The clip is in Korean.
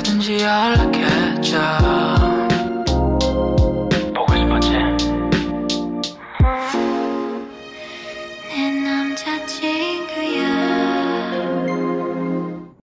언제든지 연락해줘